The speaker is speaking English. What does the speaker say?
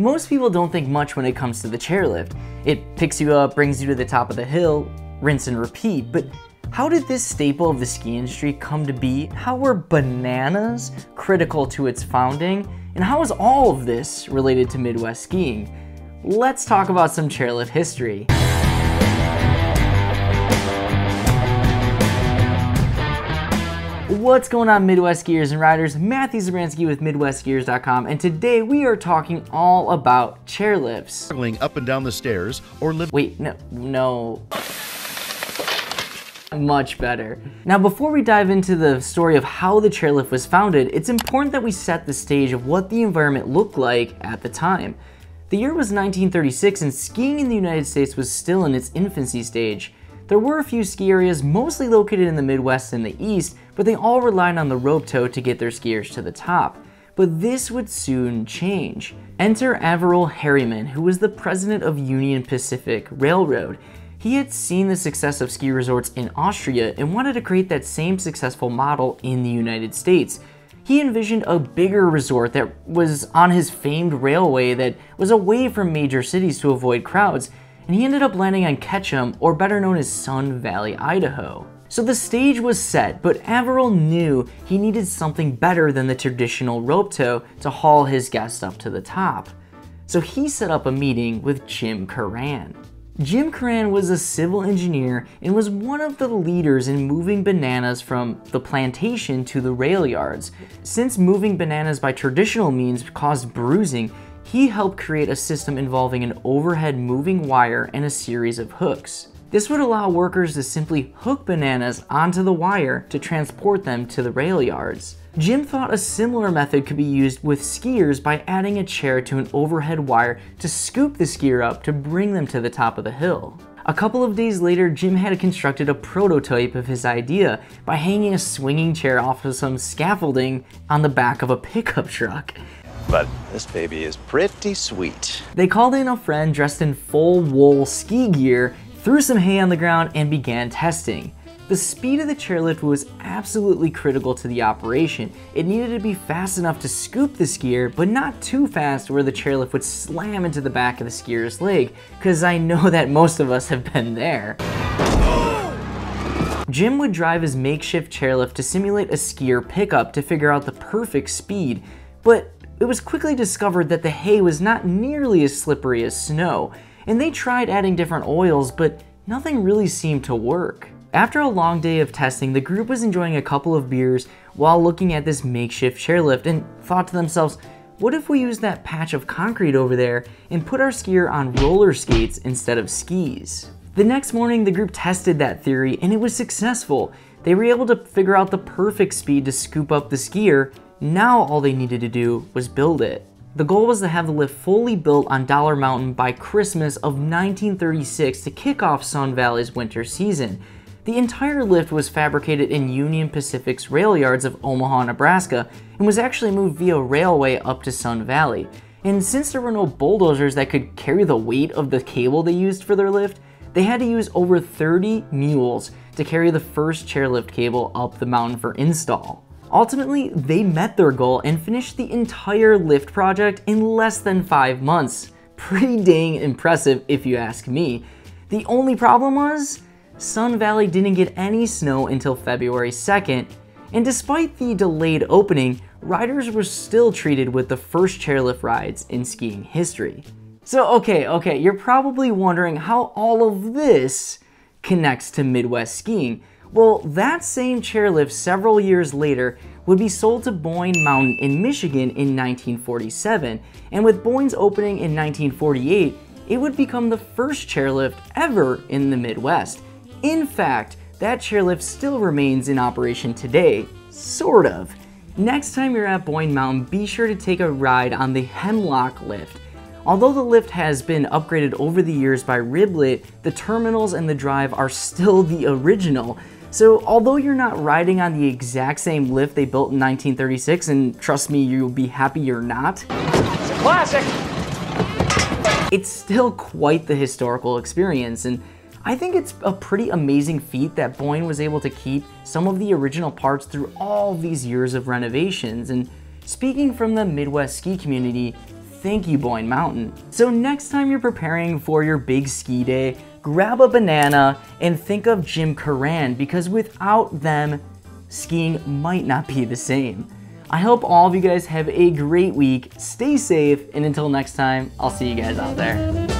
Most people don't think much when it comes to the chairlift. It picks you up, brings you to the top of the hill, rinse and repeat, but how did this staple of the ski industry come to be? How were bananas critical to its founding? And how is all of this related to Midwest skiing? Let's talk about some chairlift history. What's going on Midwest skiers and riders? Matthew Zabransky with MidwestSkiers.com and today we are talking all about chairlifts. Struggling up and down the stairs or live. Wait, no, no. Much better. Now before we dive into the story of how the chairlift was founded, it's important that we set the stage of what the environment looked like at the time. The year was 1936 and skiing in the United States was still in its infancy stage. There were a few ski areas, mostly located in the Midwest and the East, but they all relied on the rope tow to get their skiers to the top. But this would soon change. Enter Averell Harriman, who was the president of Union Pacific Railroad. He had seen the success of ski resorts in Austria and wanted to create that same successful model in the United States. He envisioned a bigger resort that was on his famed railway that was away from major cities to avoid crowds, and he ended up landing on Ketchum, or better known as Sun Valley, Idaho. So the stage was set, but Averell knew he needed something better than the traditional rope tow to haul his guests up to the top. So he set up a meeting with Jim Curran. Jim Curran was a civil engineer and was one of the leaders in moving bananas from the plantation to the rail yards. Since moving bananas by traditional means caused bruising, he helped create a system involving an overhead moving wire and a series of hooks. This would allow workers to simply hook bananas onto the wire to transport them to the rail yards. Jim thought a similar method could be used with skiers by adding a chair to an overhead wire to scoop the skier up to bring them to the top of the hill. A couple of days later, Jim had constructed a prototype of his idea by hanging a swinging chair off of some scaffolding on the back of a pickup truck. But this baby is pretty sweet. They called in a friend dressed in full wool ski gear, threw some hay on the ground, and began testing. The speed of the chairlift was absolutely critical to the operation. It needed to be fast enough to scoop the skier, but not too fast where the chairlift would slam into the back of the skier's leg, because I know that most of us have been there. Jim would drive his makeshift chairlift to simulate a skier pickup to figure out the perfect speed, but it was quickly discovered that the hay was not nearly as slippery as snow, and they tried adding different oils, but nothing really seemed to work. After a long day of testing, the group was enjoying a couple of beers while looking at this makeshift chairlift and thought to themselves, what if we use that patch of concrete over there and put our skier on roller skates instead of skis? The next morning, the group tested that theory and it was successful. They were able to figure out the perfect speed to scoop up the skier now all they needed to do was build it. The goal was to have the lift fully built on Dollar Mountain by Christmas of 1936 to kick off Sun Valley's winter season. The entire lift was fabricated in Union Pacific's rail yards of Omaha, Nebraska, and was actually moved via railway up to Sun Valley. And since there were no bulldozers that could carry the weight of the cable they used for their lift, they had to use over 30 mules to carry the first chairlift cable up the mountain for install. Ultimately, they met their goal and finished the entire lift project in less than five months. Pretty dang impressive if you ask me. The only problem was, Sun Valley didn't get any snow until February 2nd, and despite the delayed opening, riders were still treated with the first chairlift rides in skiing history. So okay, okay, you're probably wondering how all of this connects to Midwest skiing. Well, that same chairlift several years later would be sold to Boyne Mountain in Michigan in 1947, and with Boyne's opening in 1948, it would become the first chairlift ever in the Midwest. In fact, that chairlift still remains in operation today, sort of. Next time you're at Boyne Mountain, be sure to take a ride on the Hemlock Lift. Although the lift has been upgraded over the years by Riblet, the terminals and the drive are still the original, so although you're not riding on the exact same lift they built in 1936, and trust me, you'll be happy you're not. It's a classic! It's still quite the historical experience, and I think it's a pretty amazing feat that Boyne was able to keep some of the original parts through all these years of renovations. And speaking from the Midwest ski community, thank you Boyne Mountain. So next time you're preparing for your big ski day, grab a banana and think of Jim Curran because without them, skiing might not be the same. I hope all of you guys have a great week, stay safe, and until next time, I'll see you guys out there.